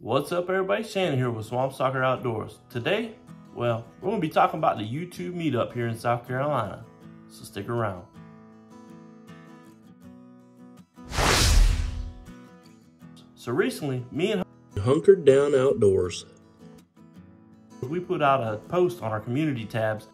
What's up everybody? Shannon here with Swamp Stalker Outdoors. Today, well, we're going to be talking about the YouTube meetup here in South Carolina. So stick around. So recently, me and Hunkered Down Outdoors, we put out a post on our community tabs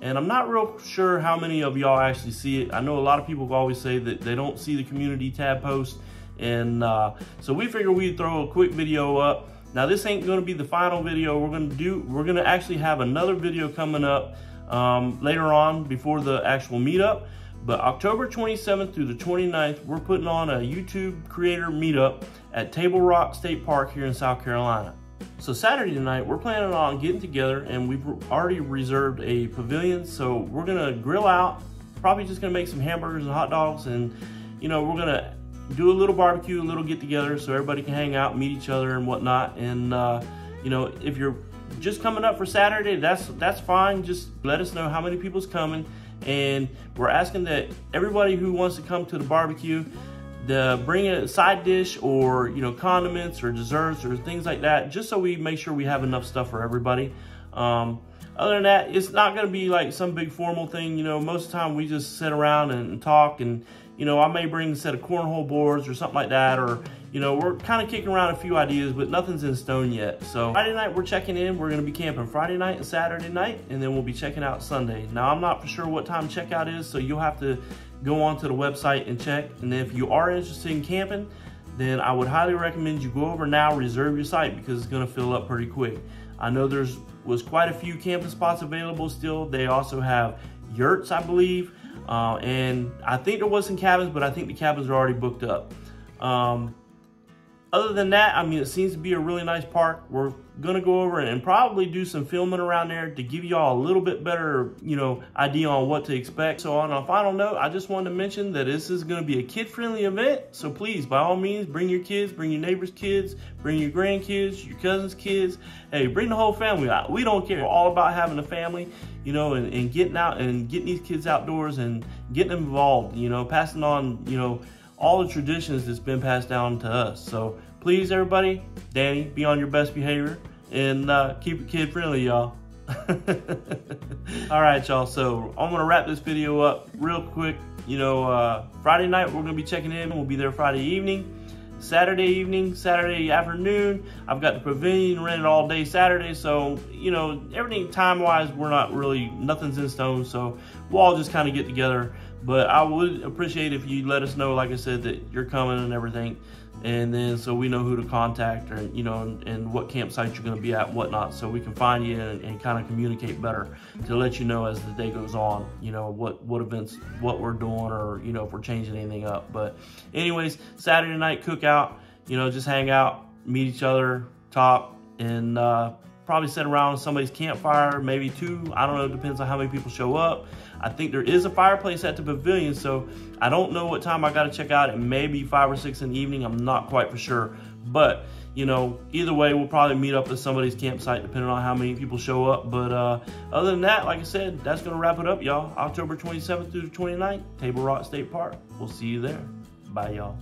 and I'm not real sure how many of y'all actually see it. I know a lot of people always say that they don't see the community tab post. And uh, so we figured we'd throw a quick video up. Now this ain't gonna be the final video. We're gonna do, we're gonna actually have another video coming up um, later on before the actual meetup. But October 27th through the 29th, we're putting on a YouTube creator meetup at Table Rock State Park here in South Carolina. So Saturday night, we're planning on getting together and we've already reserved a pavilion. So we're gonna grill out, probably just gonna make some hamburgers and hot dogs and you know, we're gonna do a little barbecue, a little get together so everybody can hang out, meet each other and whatnot. And uh, you know, if you're just coming up for Saturday, that's that's fine. Just let us know how many people's coming. And we're asking that everybody who wants to come to the barbecue, the bring a side dish or you know condiments or desserts or things like that just so we make sure we have enough stuff for everybody um, other than that it's not going to be like some big formal thing you know. Most of the time we just sit around and talk and you know i may bring a set of cornhole boards or something like that or you know we're kind of kicking around a few ideas but nothing's in stone yet. So friday night we're checking in. We're going to be camping friday night and saturday night and then we'll be checking out sunday. Now i'm not for sure what time checkout is so you'll have to go onto the website and check. And if you are interested in camping, then I would highly recommend you go over now, reserve your site because it's gonna fill up pretty quick. I know there's was quite a few camping spots available still. They also have yurts, I believe. Uh, and I think there was some cabins, but I think the cabins are already booked up. Um, other than that, I mean, it seems to be a really nice park. We're gonna go over and probably do some filming around there to give y'all a little bit better, you know, idea on what to expect. So on a final note, I just wanted to mention that this is gonna be a kid-friendly event. So please, by all means, bring your kids, bring your neighbor's kids, bring your grandkids, your cousin's kids. Hey, bring the whole family out. We don't care. We're all about having a family, you know, and, and getting out and getting these kids outdoors and getting them involved, you know, passing on, you know, all the traditions that's been passed down to us. So please, everybody, Danny, be on your best behavior and uh, keep it kid friendly, y'all. all right, y'all. So I'm gonna wrap this video up real quick. You know, uh, Friday night we're gonna be checking in. We'll be there Friday evening. Saturday evening, Saturday afternoon. I've got the pavilion rented all day Saturday, so you know everything time-wise, we're not really nothing's in stone. So we'll all just kind of get together but I would appreciate if you let us know, like I said, that you're coming and everything. And then so we know who to contact or, you know, and, and what campsite you're going to be at and whatnot. So we can find you and, and kind of communicate better to let you know as the day goes on, you know, what, what events, what we're doing or, you know, if we're changing anything up. But anyways, Saturday night cookout, you know, just hang out, meet each other, talk, and uh, probably sit around somebody's campfire, maybe two. I don't know, it depends on how many people show up. I think there is a fireplace at the pavilion, so I don't know what time I got to check out. It may be five or six in the evening. I'm not quite for sure. But, you know, either way, we'll probably meet up at somebody's campsite depending on how many people show up. But uh, other than that, like I said, that's to wrap it up, y'all. October 27th through the 29th, Table Rock State Park. We'll see you there. Bye, y'all.